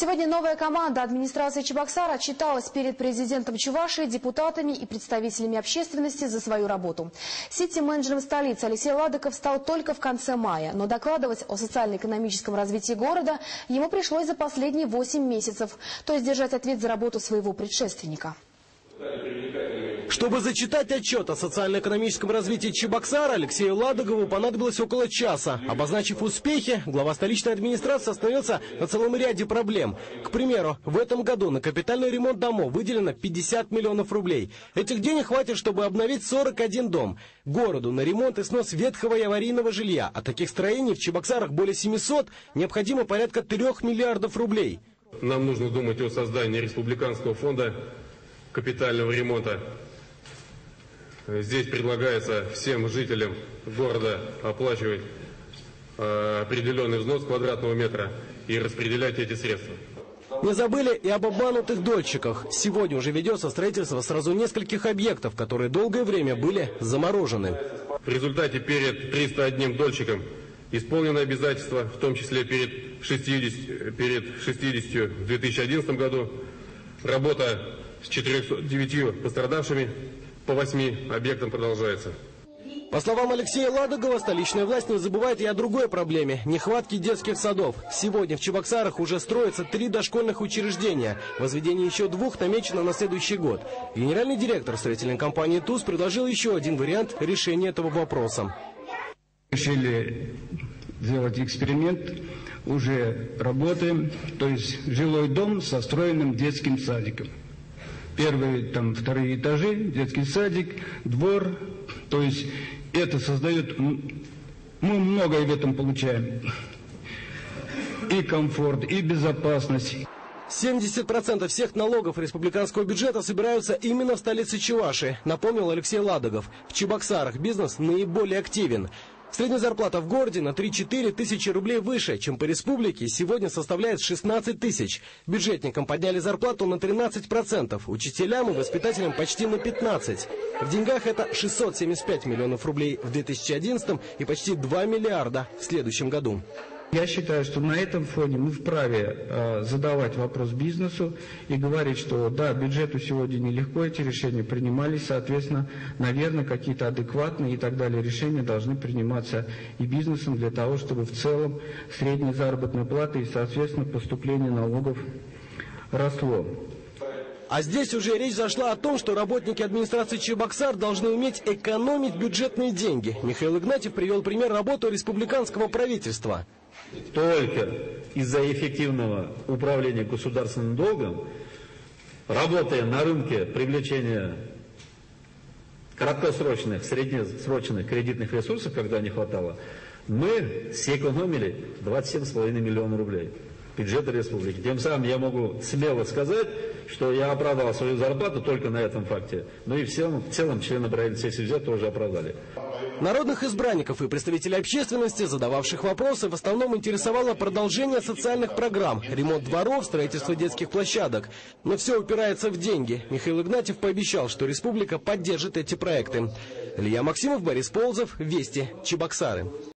Сегодня новая команда администрации Чебоксара отчиталась перед президентом Чувашии, депутатами и представителями общественности за свою работу. Сити-менеджером столицы Алексей Ладыков стал только в конце мая, но докладывать о социально-экономическом развитии города ему пришлось за последние 8 месяцев, то есть держать ответ за работу своего предшественника. Чтобы зачитать отчет о социально-экономическом развитии Чебоксара, Алексею Ладогову понадобилось около часа. Обозначив успехи, глава столичной администрации остановился на целом ряде проблем. К примеру, в этом году на капитальный ремонт домов выделено 50 миллионов рублей. Этих денег хватит, чтобы обновить 41 дом. Городу на ремонт и снос ветхого и аварийного жилья. А таких строений в Чебоксарах более 700, необходимо порядка 3 миллиардов рублей. Нам нужно думать о создании республиканского фонда капитального ремонта Здесь предлагается всем жителям города оплачивать э, определенный взнос квадратного метра и распределять эти средства. Не забыли и об обманутых дольщиках. Сегодня уже ведется строительство сразу нескольких объектов, которые долгое время были заморожены. В результате перед 301 дольщиком исполнены обязательства, в том числе перед 60, перед 60 в 2011 году. Работа с 409 пострадавшими по восьми объектам продолжается. По словам Алексея Ладогова, столичная власть не забывает и о другой проблеме – нехватке детских садов. Сегодня в Чебоксарах уже строятся три дошкольных учреждения. Возведение еще двух намечено на следующий год. Генеральный директор строительной компании ТУЗ предложил еще один вариант решения этого вопроса. Решили сделать эксперимент, уже работаем, то есть жилой дом со встроенным детским садиком первые, там, вторые этажи, детский садик, двор. То есть это создает, мы многое в этом получаем. И комфорт, и безопасность. 70% всех налогов республиканского бюджета собираются именно в столице Чуваши, напомнил Алексей Ладогов. В Чебоксарах бизнес наиболее активен. Средняя зарплата в городе на 3-4 тысячи рублей выше, чем по республике, сегодня составляет 16 тысяч. Бюджетникам подняли зарплату на 13%, учителям и воспитателям почти на 15%. В деньгах это 675 миллионов рублей в 2011 и почти 2 миллиарда в следующем году. Я считаю, что на этом фоне мы вправе э, задавать вопрос бизнесу и говорить, что да, бюджету сегодня нелегко эти решения принимались, соответственно, наверное, какие-то адекватные и так далее решения должны приниматься и бизнесом для того, чтобы в целом средняя заработная плата и, соответственно, поступление налогов росло. А здесь уже речь зашла о том, что работники администрации Чебоксар должны уметь экономить бюджетные деньги. Михаил Игнатьев привел пример работы республиканского правительства. Только из-за эффективного управления государственным долгом, работая на рынке привлечения краткосрочных, среднесрочных кредитных ресурсов, когда не хватало, мы сэкономили 27,5 миллионов рублей бюджета республики. Тем самым я могу смело сказать, что я оправдал свою зарплату только на этом факте. Ну и в целом, в целом члены правительства СССР тоже оправдали. Народных избранников и представителей общественности, задававших вопросы, в основном интересовало продолжение социальных программ, ремонт дворов, строительство детских площадок. Но все упирается в деньги. Михаил Игнатьев пообещал, что республика поддержит эти проекты. Илья Максимов, Борис Ползов, Вести, Чебоксары.